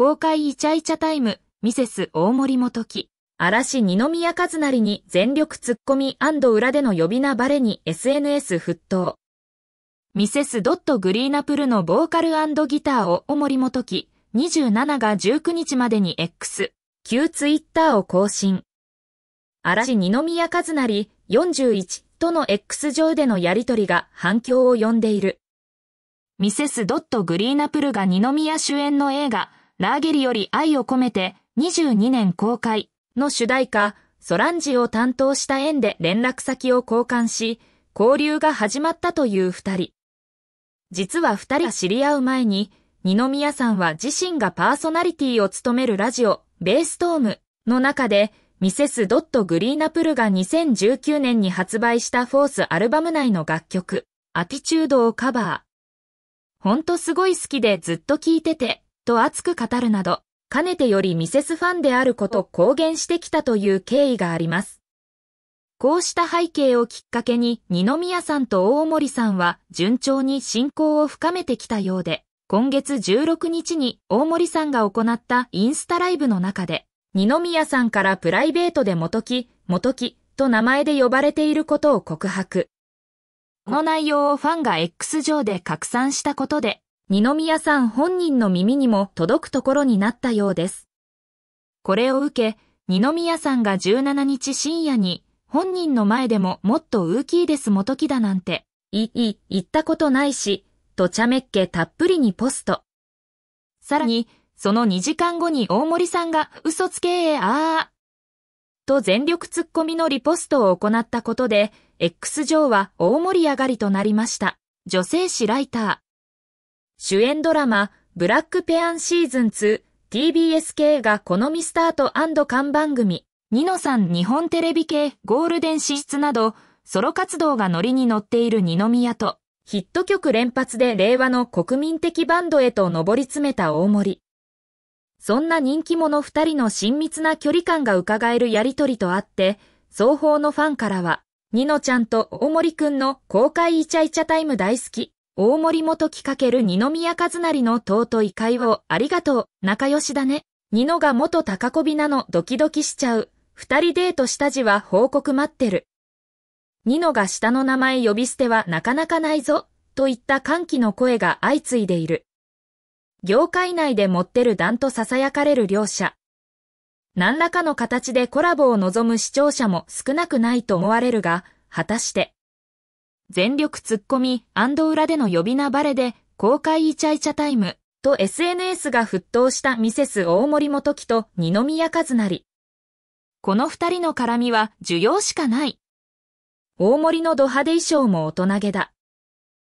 公開イチャイチャタイム、ミセス大森元木、嵐二宮和成に全力突っ込み裏での呼び名バレに SNS 沸騰。ミセスドットグリーナプルのボーカルギターを大森元木、27が19日までに X、旧ツイッターを更新。嵐二宮和成41との X 上でのやりとりが反響を呼んでいる。ミセスドットグリーナプルが二宮主演の映画、ラーゲリより愛を込めて22年公開の主題歌、ソランジを担当した縁で連絡先を交換し、交流が始まったという二人。実は二人が知り合う前に、二宮さんは自身がパーソナリティを務めるラジオ、ベーストームの中で、ミセス・ドット・グリーナプルが2019年に発売したフォースアルバム内の楽曲、アティチュードをカバー。ほんとすごい好きでずっと聴いてて、と熱く語るなど、かねてよりミセスファンであること公言してきたという経緯があります。こうした背景をきっかけに、二宮さんと大森さんは順調に親交を深めてきたようで、今月16日に大森さんが行ったインスタライブの中で、二宮さんからプライベートで元木、元木と名前で呼ばれていることを告白。この内容をファンが X 上で拡散したことで、二宮さん本人の耳にも届くところになったようです。これを受け、二宮さんが17日深夜に、本人の前でももっとウーキーです元木だなんて、いい、言ったことないし、と茶目っ気たっぷりにポスト。さらに、その2時間後に大森さんが嘘つけーあー。と全力突っ込みのリポストを行ったことで、X 上は大盛り上がりとなりました。女性誌ライター。主演ドラマ、ブラックペアンシーズン2、TBS 系が好みスタート看番組、ニノさん日本テレビ系ゴールデン進出など、ソロ活動がノリに乗っている二宮と、ヒット曲連発で令和の国民的バンドへと上り詰めた大森。そんな人気者二人の親密な距離感が伺えるやりとりとあって、双方のファンからは、ニノちゃんと大森くんの公開イチャイチャタイム大好き大森元木かける二宮和成の尊い会をありがとう、仲良しだね。二のが元高こびなのドキドキしちゃう。二人デートした時は報告待ってる。二のが下の名前呼び捨てはなかなかないぞ、といった歓喜の声が相次いでいる。業界内で持ってる段と囁かれる両者。何らかの形でコラボを望む視聴者も少なくないと思われるが、果たして、全力突っ込み裏での呼び名バレで公開イチャイチャタイムと SNS が沸騰したミセス大森元木と二宮和也。この二人の絡みは需要しかない。大森のド派手衣装も大人げだ。